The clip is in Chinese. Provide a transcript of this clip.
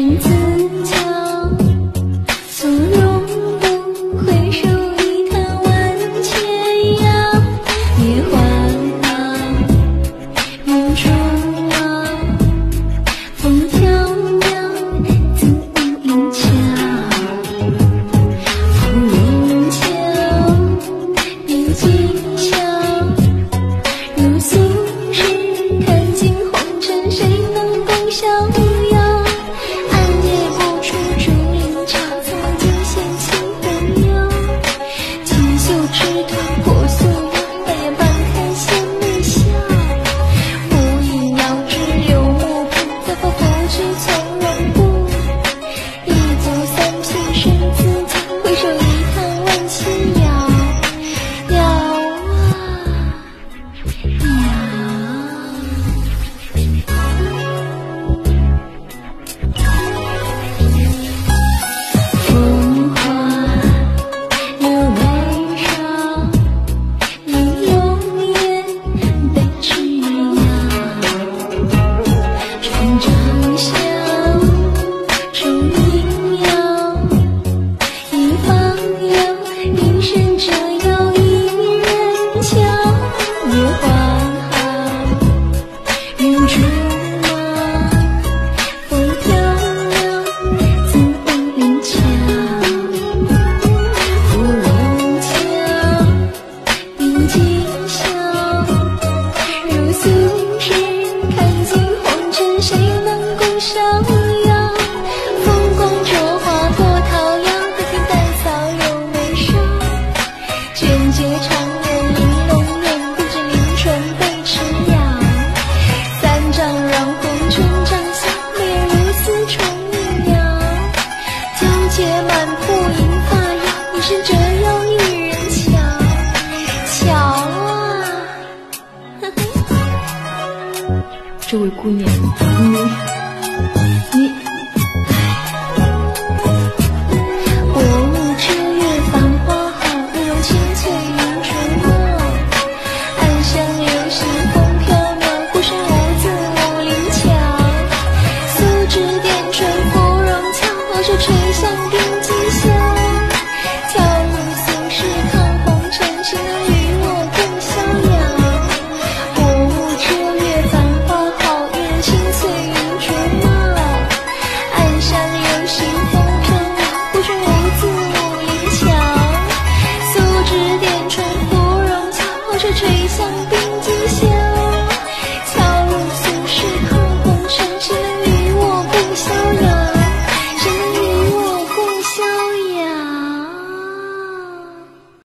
天子逍遥，风光灼花过桃夭，不见淡草有眉梢，卷睫长眼玲珑眼，不知灵唇被齿咬，三丈染红春帐下，美人如丝穿玉鸟，娇结满铺银发腰，一身折腰一人瞧，瞧啊，这位姑娘，你。你，吹响冰激雪。